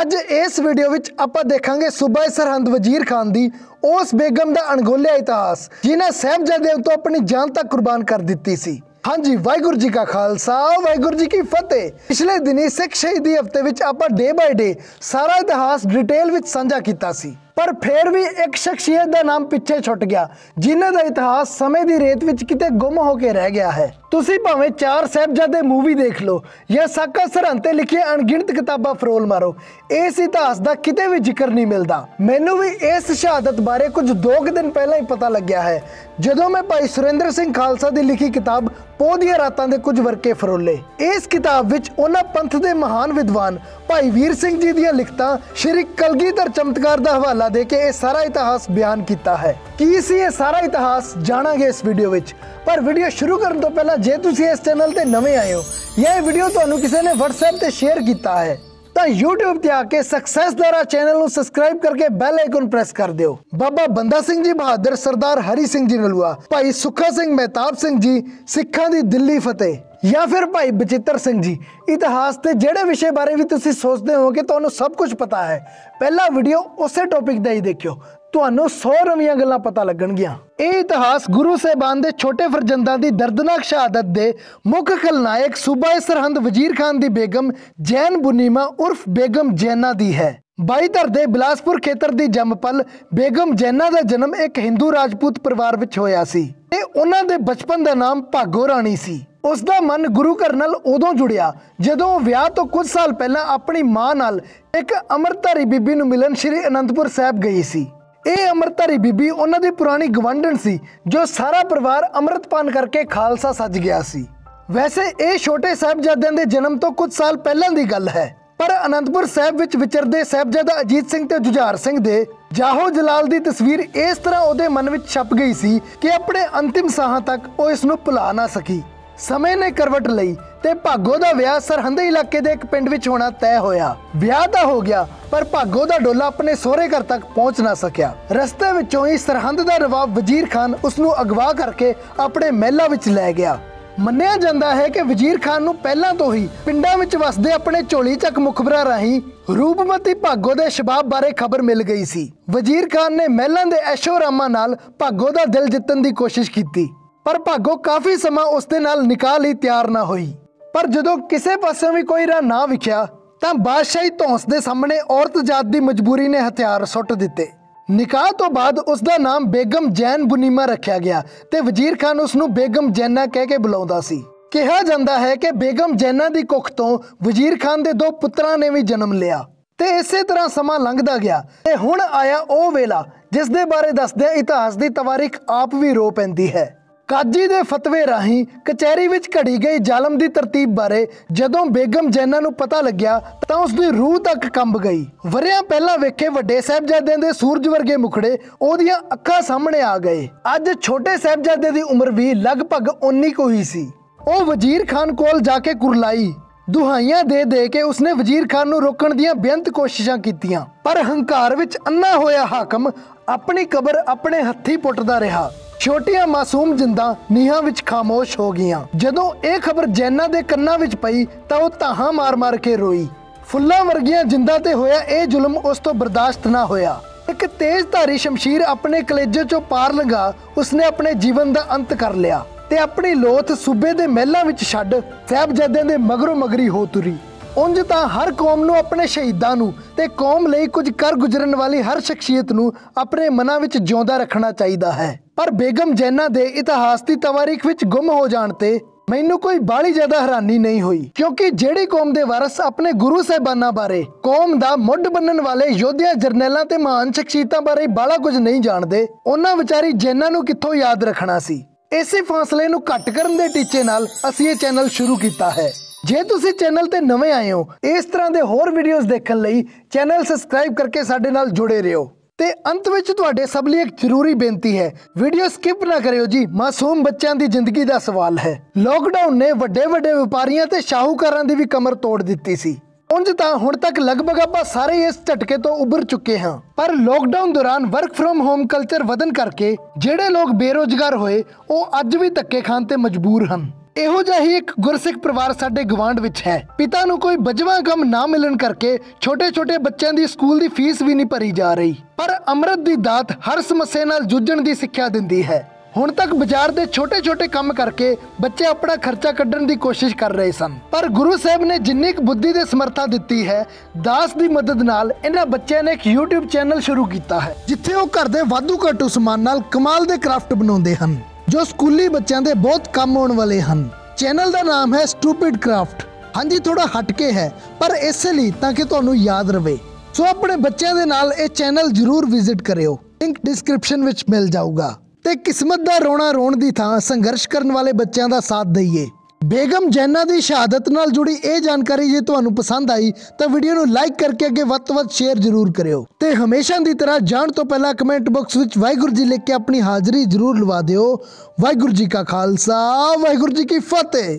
ਅੱਜ ਇਸ ਵੀਡੀਓ ਵਿੱਚ ਆਪਾਂ ਦੇਖਾਂਗੇ ਸੂਬਾ ਸਰਹੰਦ ਵਜ਼ੀਰ ਖਾਨ ਦੀ ਉਸ ਬੇਗਮ ਦਾ ਅਣਗੋਲਿਆ ਇਤਿਹਾਸ, ਜਿਨ੍ਹਾਂ ਸਾਹਿਬਜ਼ਾਦਿਆਂ ਤੋਂ ਆਪਣੀ ਜਾਨ ਤੱਕ ਕੁਰਬਾਨ ਕਰ ਦਿੱਤੀ ਸੀ। ਹਾਂਜੀ, ਵਾਹਿਗੁਰੂ ਜੀ ਕਾ ਖਾਲਸਾ, ਵਾਹਿਗੁਰੂ ਜੀ ਕੀ ਫਤਿਹ। ਪਿਛਲੇ ਦਿਨੀ ਸਿੱਖ ਸ਼ਹੀਦੀ ਹਫ਼ਤੇ ਵਿੱਚ ਆਪਾਂ ਡੇ ਬਾਏ ਡੇ ਸਾਰਾ ਇਤਿਹਾਸ ਡਿਟੇਲ ਵਿੱਚ ਸਾਂਝਾ ਕੀਤਾ ਸੀ। ਪਰ ਫਿਰ ਵੀ ਇੱਕ ਸ਼ਖਸੀਅਤ ਦਾ ਨਾਮ ਪਿੱਛੇ ਛੁੱਟ ਗਿਆ, ਜਿਨ੍ਹਾਂ ਦਾ ਇਤਿਹਾਸ ਸਮੇਂ ਦੀ ਰੇਤ ਵਿੱਚ ਕਿਤੇ ਗੁੰਮ ਹੋ ਕੇ ਰਹਿ ਗਿਆ ਹੈ। ਤੁਸੀਂ ਭਾਵੇਂ ਚਾਰ ਸਾਹਿਬਜ਼ਾਦੇ ਮੂਵੀ ਦੇਖ ਲਓ ਜਾਂ ਸਾਕਾ ਸਰਹੰਦ ਤੇ ਲਿਖੀਆਂ ਅਣਗਿਣਤ ਕਿਤਾਬਾਂ ਫਰੋਲ ਮਾਰੋ, ਇਸ ਇਤਿਹਾਸ ਦਾ ਕਿਤੇ ਵੀ ਜ਼ਿਕਰ ਨਹੀਂ ਮਿਲਦਾ। ਮੈਨੂੰ ਵੀ ਇਸ ਸ਼ਹਾਦਤ ਬਾਰੇ ਕੁਝ ਦੋ ਕੁ ਦਿਨ ਪਹਿਲਾਂ ਹੀ ਪਤਾ ਲੱਗਿਆ ਹੈ, ਜਦੋਂ ਮੈਂ ਭਾਈ ਸੁਰਿੰਦਰ ਸਿੰਘ ਖਾਲਸਾ ਦੀ ਲਿਖੀ ਕਿਤਾਬ ਪੋਹ ਰਾਤਾਂ ਦੇ ਕੁਝ ਵਰਕੇ ਫਰੋਲੇ। ਇਸ ਕਿਤਾਬ ਵਿੱਚ ਉਹਨਾਂ ਪੰਥ ਦੇ ਮਹਾਨ ਵਿਦਵਾਨ ਭਾਈ ਵੀਰ ਸਿੰਘ ਜੀ ਦੀਆਂ ਲਿਖਤਾਂ ਸ਼੍ਰੀ ਕਲਗੀਧਰ ਚਮਤਕਾਰ ਦਾ ਹਵਾਲਾ ਦੇ ਕੇ ਇਹ ਸਾਰਾ ਇਤਿਹਾਸ ਬਿਆਨ ਕੀਤਾ ਹੈ। ਕੀ ਸੀ ਇਹ ਸਾਰਾ ਇਤਿਹਾਸ ਜਾਣਾਂਗੇ ਇਸ ਵੀਡੀਓ ਵਿੱਚ। ਪਰ ਵੀਡੀਓ ਸ਼ੁਰੂ ਕਰਨ ਤੋਂ ਪਹਿਲਾਂ ਜੇ ਤੁਸੀਂ ਇਸ ਚੈਨਲ ਤੇ ਨਵੇਂ ਆਏ ਹੋ ਜਾਂ ਇਹ ਵੀਡੀਓ ਤੁਹਾਨੂੰ ਕਿਸੇ ਨੇ WhatsApp ਤੇ ਸ਼ੇਅਰ ਕੀਤਾ ਹੈ। ਤਾਂ YouTube ਤੇ ਆ ਕੇ ਸਕਸੈਸ ਦਾਰਾ ਚੈਨਲ ਨੂੰ ਸਬਸਕ੍ਰਾਈਬ ਕਰਕੇ ਬੈਲ ਆਈਕਨ ਪ੍ਰੈਸ ਕਰ ਦਿਓ ਬਾਬਾ ਬੰਦਾ ਸਿੰਘ ਜੀ ਬਹਾਦਰ ਸਰਦਾਰ ਹਰੀ ਸਿੰਘ ਜੀ ਨਲੂਆ ਭਾਈ ਸੁੱਖਾ ਸਿੰਘ ਮਹਿਤਾਬ ਸਿੰਘ ਜੀ ਸਿੱਖਾਂ ਦੀ ਦਿੱਲੀ ਫਤਿਹ ਜਾਂ ਫਿਰ ਭਾਈ ਬਚਿੱਤਰ ਸਿੰਘ ਜੀ ਇਤਿਹਾਸ ਤੇ ਜਿਹੜੇ ਵਿਸ਼ੇ ਬਾਰੇ ਵੀ ਤੁਸੀਂ ਸੋਚਦੇ ਹੋ ਕਿ ਤੁਹਾਨੂੰ ਸਭ ਕੁਝ ਪਤਾ ਹੈ ਪਹਿਲਾ ਵੀਡੀਓ ਉਸੇ ਟੌਪਿਕ ਦਾ ਹੀ ਦੇਖਿਓ ਤੁਹਾਨੂੰ 100 ਨਵੀਆਂ ਗੱਲਾਂ ਪਤਾ ਲੱਗਣਗੀਆਂ। ਇਹ ਇਤਿਹਾਸ ਗੁਰੂ ਸਾਹਿਬਾਨ ਦੇ ਛੋਟੇ ਫਰਜ਼ੰਦਾਂ ਦੀ ਦਰਦਨਾਕ ਸ਼ਹਾਦਤ ਦੇ ਮੁੱਖ ਖਲਨਾਇਕ ਸੂਬਾ ਸਰਹੰਦ ਵਜ਼ੀਰ ਖਾਨ ਦੀ ਬੇਗਮ ਜੈਨ ਬੁਨੀਮਾ ਉਰਫ ਬੇਗਮ ਜੈਨਾ ਦੀ ਹੈ। ਬਾਈ ਦੇ ਬਿਲਾਸਪੁਰ ਖੇਤਰ ਦੀ ਜੰਮਪਲ ਬੇਗਮ ਜੈਨਾ ਦਾ ਜਨਮ ਇੱਕ ਹਿੰਦੂ ਰਾਜਪੂਤ ਪਰਿਵਾਰ ਵਿੱਚ ਹੋਇਆ ਸੀ। ਤੇ ਉਹਨਾਂ ਦੇ ਬਚਪਨ ਦਾ ਨਾਮ ਭਾਗੋ ਰਾਣੀ ਸੀ। ਉਸ ਦਾ ਮਨ ਗੁਰੂ ਘਰ ਨਾਲ ਉਦੋਂ ਜੁੜਿਆ ਜਦੋਂ ਉਹ ਵਿਆਹ ਤੋਂ ਕੁਝ ਸਾਲ ਪਹਿਲਾਂ ਆਪਣੀ ਮਾਂ ਨਾਲ ਇੱਕ ਅੰਮ੍ਰਿਤਧਾਰੀ ਬੀਬੀ ਨੂੰ ਮਿਲਣ ਸ੍ਰੀ ਅਨੰਦਪੁਰ ਸਾਹਿਬ ਗਈ ਸੀ। ਇਹ ਅੰਮ੍ਰਿਤਧਾਰੀ ਬੀਬੀ, ਉਹਨਾਂ ਦੀ ਪੁਰਾਣੀ ਗਵੰਡਣ ਸੀ, ਜੋ ਸਾਰਾ ਪਰਿਵਾਰ ਅੰਮ੍ਰਿਤਪਾਨ ਕਰਕੇ ਖਾਲਸਾ ਸੱਜ ਗਿਆ ਸੀ। ਵੈਸੇ ਇਹ ਛੋਟੇ ਸਾਹਿਬਜ਼ਾਦਿਆਂ ਦੇ ਜਨਮ ਤੋਂ ਕੁਝ ਸਾਲ ਪਹਿਲਾਂ ਦੀ ਗੱਲ ਹੈ, ਪਰ ਅਨੰਦਪੁਰ ਸਾਹਿਬ ਵਿੱਚ ਵਿਚਰਦੇ ਸਾਹਿਬਜ਼ਾਦਾ ਅਜੀਤ ਸਿੰਘ ਤੇ ਜੁਝਾਰ ਸਿੰਘ ਦੇ ਜਾਹੋ ਜਲਾਲ ਦੀ ਤਸਵੀਰ ਇਸ ਤਰ੍ਹਾਂ ਉਹਦੇ ਮਨ ਵਿੱਚ ਛਪ ਗਈ ਸੀ ਕਿ ਆਪਣੇ ਅੰਤਿਮ ਸਾਹਾਂ ਤੱਕ ਉਹ ਇਸ ਨੂੰ ਭੁਲਾ ਨਾ ਸਕੀ। ਸਮੇਂ ਨੇ ਕਰਵਟ ਲਈ ਤੇ ਭਾਗੋ ਦਾ ਵਿਆਹ ਸਰਹੰਦੇ ਇਲਾਕੇ ਦੇ ਇੱਕ ਪਿੰਡ ਵਿੱਚ ਹੋਣਾ ਤੈਅ ਹੋਇਆ। ਵਿਆਹ ਤਾਂ ਹੋ ਗਿਆ, ਪਰ ਭਾਗੋ ਦਾ ਡੋਲਾ ਆਪਣੇ ਸਹੁਰੇ ਘਰ ਤੱਕ ਪਹੁੰਚ ਨਾ ਸਕਿਆ। ਰਸਤੇ ਵਿੱਚੋਂ ਹੀ ਸਰਹੰਦ ਦਾ ਨਵਾਬ ਵਜ਼ੀਰ ਖਾਨ ਉਸ ਨੂੰ ਅਗਵਾ ਕਰਕੇ ਆਪਣੇ ਮਹਿਲਾਂ ਵਿੱਚ ਲੈ ਗਿਆ। ਮੰਨਿਆ ਜਾਂਦਾ ਹੈ ਕਿ ਵਜ਼ੀਰ ਖਾਨ ਨੂੰ ਪਹਿਲਾਂ ਤੋਂ ਹੀ ਪਿੰਡਾਂ ਵਿੱਚ ਵਸਦੇ ਆਪਣੇ ਝੋਲੀ ਚੱਕ ਮੁਖਬਰਾਂ ਰਾਹੀਂ ਰੂਪਮਤੀ ਭਾਗੋ ਦੇ ਸ਼ਬਾਬ ਬਾਰੇ ਖਬਰ ਮਿਲ ਗਈ ਸੀ। ਵਜ਼ੀਰ ਖਾਨ ਨੇ ਮਹਿਲਾਂ ਦੇ ਐਸ਼ੋਰਾਮਾ ਨਾਲ ਭਾਗੋ ਦਾ ਦਿਲ ਜਿੱਤਣ ਦੀ ਕੋਸ਼ਿਸ਼ ਕੀਤੀ, ਪਰ ਭਾਗੋ ਕਾਫੀ ਸਮਾਂ ਉਸ ਦੇ ਨਾਲ ਨਿਕਾਹ ਲਈ ਤਿਆਰ ਨਾ ਹੋਈ। ਪਰ ਜਦੋਂ ਕਿਸੇ ਪਾਸਿਓਂ ਵੀ ਕੋਈ ਰਾਹ ਨਾ ਵਿਖਿਆ, ਤਾਂ ਬਾਦਸ਼ਾਹੀ ਧੌਂਸ ਦੇ ਸਾਹਮਣੇ ਔਰਤ ਜਾਤ ਦੀ ਮਜਬੂਰੀ ਨੇ ਹਥਿਆਰ ਸੁੱਟ ਦਿੱਤੇ। ਨਿਕਾਹ ਤੋਂ ਬਾਅਦ ਉਸ ਦਾ ਨਾਮ ਬੇਗਮ ਜੈਨ ਬੁਨੀਮਾ ਰੱਖਿਆ ਗਿਆ ਤੇ ਵਜ਼ੀਰ ਖਾਨ ਉਸ ਨੂੰ ਬੇਗਮ ਜੈਨਾ ਕਹਿ ਕੇ ਬੁਲਾਉਂਦਾ ਸੀ। ਕਿਹਾ ਜਾਂਦਾ ਹੈ ਕਿ ਬੇਗਮ ਜੈਨਾ ਦੀ ਕੁੱਖ ਤੋਂ ਵਜ਼ੀਰ ਖਾਨ ਦੇ ਦੋ ਪੁੱਤਰਾਂ ਨੇ ਵੀ ਜਨਮ ਲਿਆ ਤੇ ਇਸੇ ਤਰ੍ਹਾਂ ਸਮਾਂ ਲੰਘਦਾ ਗਿਆ ਤੇ ਹੁਣ ਆਇਆ ਉਹ ਵੇਲਾ ਜਿਸ ਦੇ ਬਾਰੇ ਦੱਸਦਿਆਂ ਇਤਿਹਾਸ ਦੀ ਤਵਾਰੀਖ ਆਪ ਵੀ ਰੋ ਪੈਂਦੀ ਹੈ। ਕਾਜੀ ਦੇ ਫਤਵੇ ਰਾਹੀਂ ਕਚਹਿਰੀ ਵਿੱਚ ਘੜੀ ਗਈ ਜ਼ਾਲਮ ਦੀ ਤਰਤੀਬ ਬਾਰੇ ਜਦੋਂ ਬੇਗਮ ਜੈਨਾ ਨੂੰ ਪਤਾ ਲੱਗਿਆ ਤਾਂ ਉਸ ਦੀ ਰੂਹ ਤੱਕ ਕੰਬ ਗਈ। ਵਰਿਆਂ ਪਹਿਲਾਂ ਵੇਖੇ ਵੱਡੇ ਸਾਹਿਬਜ਼ਾਦਿਆਂ ਦੇ ਸੂਰਜ ਵਰਗੇ ਮੁਖੜੇ ਉਹਦੀਆਂ ਅੱਖਾਂ ਸਾਹਮਣੇ ਆ ਗਏ। ਅੱਜ ਛੋਟੇ ਸਾਹਿਬਜ਼ਾਦੇ ਦੀ ਉਮਰ ਵੀ ਲਗਭਗ 19 ਕੁ ਹੀ ਸੀ। ਉਹ ਵਜ਼ੀਰ ਖਾਨ ਕੋਲ ਜਾ ਕੇ ਕੁਰਲਾਈ। ਦੁਹਾਈਆਂ ਦੇ ਦੇ ਕੇ ਉਸਨੇ ਵਜ਼ੀਰ ਖਾਨ ਨੂੰ ਰੋਕਣ ਦੀਆਂ ਬੇਅੰਤ ਕੋਸ਼ਿਸ਼ਾਂ ਕੀਤੀਆਂ। ਪਰ ਹੰਕਾਰ ਵਿੱਚ ਅੰਨਾ ਹੋਇਆ ਹਾਕਮ ਆਪਣੀ ਕਬਰ ਆਪਣੇ ਹੱਥੀ ਪੁੱਟਦਾ ਰਿਹਾ। ਛੋਟੀਆਂ ਮਾਸੂਮ ਜਿੰਦਾਂ ਨੀਹਾਂ ਵਿੱਚ ਖਾਮੋਸ਼ ਹੋ ਗਈਆਂ। ਜਦੋਂ ਇਹ ਖਬਰ ਜੈਨਾ ਦੇ ਕੰਨਾਂ ਵਿੱਚ ਪਈ, ਤਾਂ ਉਹ ਤਾਹਾਂ ਮਾਰ-ਮਾਰ ਕੇ ਰੋਈ। ਫੁੱਲਾਂ ਵਰਗੀਆਂ ਜਿੰਦਾਂ ਤੇ ਹੋਇਆ ਇਹ ਜ਼ੁਲਮ ਉਸ ਤੋਂ ਬਰਦਾਸ਼ਤ ਨਾ ਹੋਇਆ। ਇੱਕ ਤੇਜ਼ ਧਾਰੀ ਸ਼ਮਸ਼ੀਰ ਆਪਣੇ ਕਲੇਜੇ ਚੋਂ ਪਾਰ ਲੰਘਾ, ਉਸਨੇ ਆਪਣੇ ਜੀਵਨ ਦਾ ਅੰਤ ਕਰ ਲਿਆ ਤੇ ਆਪਣੀ ਲੋਥ ਸੂਬੇ ਦੇ ਮਹਿਲਾਂ ਵਿੱਚ ਛੱਡ ਸਾਹਿਬਜ਼ਾਦਿਆਂ ਦੇ ਮਗਰੋਂ ਮਗਰੀ ਹੋ ਤੁਰੀ। ਉਂਝ ਤਾਂ ਹਰ ਕੌਮ ਨੂੰ ਆਪਣੇ ਸ਼ਹੀਦਾਂ ਨੂੰ ਤੇ ਕੌਮ ਲਈ ਕੁਝ ਕਰ ਗੁਜ਼ਰਨ ਵਾਲੀ ਹਰ ਸ਼ਖਸੀਅਤ ਨੂੰ ਆਪਣੇ ਮਨਾਂ ਵਿੱਚ ਜਿਉਂਦਾ ਰੱਖਣਾ ਚਾਹੀਦਾ ਹੈ। ਪਰ ਬੇਗਮ ਜੈਨਾ ਦੇ ਇਤਿਹਾਸ ਦੀ ਤਵਾਰੀਖ ਵਿੱਚ ਗੁੰਮ ਹੋ ਜਾਣ ਤੇ ਮੈਨੂੰ ਕੋਈ ਬਾਹਲੀ ਜ਼ਿਆਦਾ ਹੈਰਾਨੀ ਨਹੀਂ ਹੋਈ, ਕਿਉਂਕਿ ਜਿਹੜੀ ਕੌਮ ਦੇ ਵਾਰਸ ਆਪਣੇ ਗੁਰੂ ਸਾਹਿਬਾਨਾਂ ਬਾਰੇ, ਕੌਮ ਦਾ ਮੁੱਢ ਬੰਨਣ ਵਾਲੇ ਯੋਧਿਆ, ਜਰਨੈਲਾਂ ਤੇ ਮਹਾਨ ਸ਼ਖਸੀਅਤਾਂ ਬਾਰੇ ਬਾਲਾ ਕੁਝ ਨਹੀਂ ਜਾਣਦੇ, ਉਹਨਾਂ ਵਿਚਾਰੀ ਜੈਨਾ ਨੂੰ ਕਿੱਥੋਂ ਯਾਦ ਰੱਖਣਾ ਸੀ। ਇਸੇ ਫਾਸਲੇ ਨੂੰ ਘੱਟ ਕਰਨ ਦੇ ਟੀਚੇ ਨਾਲ ਅਸੀਂ ਇਹ ਚੈਨਲ ਸ਼ੁਰੂ ਕੀਤਾ ਹੈ। ਜੇ ਤੁਸੀਂ ਚੈਨਲ ਤੇ ਨਵੇਂ ਆਏ ਹੋ, ਇਸ ਤਰ੍ਹਾਂ ਦੇ ਹੋਰ ਵੀਡੀਓਜ਼ ਦੇਖਣ ਲਈ ਚੈਨਲ ਸਬਸਕ੍ਰਾਈਬ ਕਰਕੇ ਸਾਡੇ ਨਾਲ ਜੁੜੇ ਰਹੋ। ਤੇ ਅੰਤ ਵਿੱਚ ਤੁਹਾਡੇ ਸਭ ਲਈ ਇੱਕ ਜ਼ਰੂਰੀ ਬੇਨਤੀ ਹੈ ਵੀਡੀਓ ਸਕਿਪ ਨਾ ਕਰਿਓ ਜੀ, ਮਾਸੂਮ ਬੱਚਿਆਂ ਦੀ ਜ਼ਿੰਦਗੀ ਦਾ ਸਵਾਲ ਹੈ। ਲੋਕਡਾਊਨ ਨੇ ਵੱਡੇ ਵੱਡੇ ਵਪਾਰੀਆਂ ਤੇ ਸ਼ਾਹੂਕਾਰਾਂ ਦੀ ਵੀ ਕਮਰ ਤੋੜ ਦਿੱਤੀ ਸੀ। ਉਂਝ ਤਾਂ ਹੁਣ ਤੱਕ ਲਗਭਗ ਆਪਾਂ ਸਾਰੇ ਇਸ ਝਟਕੇ ਤੋਂ ਉੱਭਰ ਚੁੱਕੇ ਹਾਂ। ਪਰ ਲੋਕਡਾਊਨ ਦੌਰਾਨ ਵਰਕ ਫਰਮ ਹੋਮ ਕਲਚਰ ਵਧਨ ਕਰਕੇ ਜਿਹੜੇ ਲੋਕ ਬੇਰੋਜ਼ਗਾਰ ਹੋਏ, ਉਹ ਅੱਜ ਵੀ ਧੱਕੇ ਖਾਣ ਤੇ ਮਜਬੂਰ ਹਨ। ਇਹੋ ਜਿਹਾ ਹੀ ਇੱਕ ਗੁਰਸਿੱਖ ਪਰਿਵਾਰ ਸਾਡੇ ਗਵਾਂਢ ਵਿੱਚ ਹੈ। ਪਿਤਾ ਨੂੰ ਕੋਈ ਬਜਵਾ ਕੰਮ ਨਾ ਮਿਲਣ ਕਰਕੇ ਛੋਟੇ-ਛੋਟੇ ਬੱਚਿਆਂ ਦੀ ਸਕੂਲ ਦੀ ਫੀਸ ਵੀ ਨਹੀਂ ਭਰੀ ਜਾ ਰਹੀ। ਪਰ ਅੰਮ੍ਰਿਤ ਦੀ ਦਾਤ ਹਰ ਸਮੱਸਿਆ ਨਾਲ ਜੂਝਣ ਦੀ ਸਿੱਖਿਆ ਦਿੰਦੀ ਹੈ। ਹੁਣ ਤੱਕ ਬਾਜ਼ਾਰ ਦੇ ਛੋਟੇ-ਛੋਟੇ ਕੰਮ ਕਰਕੇ ਬੱਚੇ ਆਪਣਾ ਖਰਚਾ ਕੱਢਣ ਦੀ ਕੋਸ਼ਿਸ਼ ਕਰ ਰਹੇ ਸਨ। ਪਰ ਗੁਰੂ ਸਾਹਿਬ ਨੇ ਜਿੰਨੀ ਕੁ ਬੁੱਧੀ ਦੇ ਸਮਰੱਥਾ ਦਿੱਤੀ ਹੈ, ਦਾਸ ਦੀ ਮਦਦ ਨਾਲ ਇਹਨਾਂ ਬੱਚਿਆਂ ਨੇ ਇੱਕ YouTube ਚੈਨਲ ਸ਼ੁਰੂ ਕੀਤਾ ਹੈ, ਜਿੱਥੇ ਉਹ ਘਰ ਦੇ ਵਾਧੂ ਘਾਟੂ ਸਮਾਨ ਨਾਲ ਕਮਾਲ ਦੇ ਕਰਾਫਟ ਬਣਾਉਂਦੇ ਹਨ। ਜੋ ਸਕੂਲੀ ਬੱਚਿਆਂ ਦੇ ਬਹੁਤ ਕੰਮ ਆਉਣ ਵਾਲੇ ਹਨ। ਚੈਨਲ ਦਾ ਨਾਮ ਹੈ ਸਟੂਪਿਡ ਕਰਾਫਟ ਹਾਂਜੀ ਥੋੜਾ ਹਟਕੇ ਹੈ, ਪਰ ਇਸੇ ਲਈ ਤਾਂ ਕਿ ਤੁਹਾਨੂੰ ਯਾਦ ਰਵੇ। ਸੋ ਆਪਣੇ ਬੱਚਿਆਂ ਦੇ ਨਾਲ ਇਹ ਚੈਨਲ ਜਰੂਰ ਵਿਜ਼ਿਟ ਕਰਿਓ। ਲਿੰਕ ਡਿਸਕ੍ਰਿਪਸ਼ਨ ਵਿੱਚ ਮਿਲ ਜਾਊਗਾ। ਤੇ ਕਿਸਮਤ ਦਾ ਰੋਣਾ ਰੋਣ ਦੀ ਥਾਂ ਸੰਘਰਸ਼ ਕਰਨ ਵਾਲੇ ਬੱਚਿਆਂ ਦਾ ਸਾਥ ਦਈਏ। ਬੇਗਮ ਜੈਨਾ ਦੀ ਸ਼ਹਾਦਤ ਨਾਲ ਜੁੜੀ ਇਹ ਜਾਣਕਾਰੀ ਜੇ ਤੁਹਾਨੂੰ ਪਸੰਦ ਆਈ, ਤਾਂ ਵੀਡੀਓ ਨੂੰ ਲਾਈਕ ਕਰਕੇ ਅੱਗੇ ਵੱਧ ਤੋਂ ਵੱਧ ਸ਼ੇਅਰ ਜ਼ਰੂਰ ਕਰਿਓ। ਤੇ ਹਮੇਸ਼ਾ ਦੀ ਤਰ੍ਹਾਂ ਜਾਣ ਤੋਂ ਪਹਿਲਾਂ ਕਮੈਂਟ ਬਾਕਸ ਵਿੱਚ ਵਾਹਿਗੁਰੂ ਜੀ ਲਿਖ ਕੇ ਆਪਣੀ ਹਾਜ਼ਰੀ ਜ਼ਰੂਰ ਲਵਾ ਦਿਓ। ਵਾਹਿਗੁਰੂ ਜੀ ਕਾ ਖਾਲਸਾ, ਵਾਹਿਗੁਰੂ ਜੀ ਕੀ ਫਤਿਹ।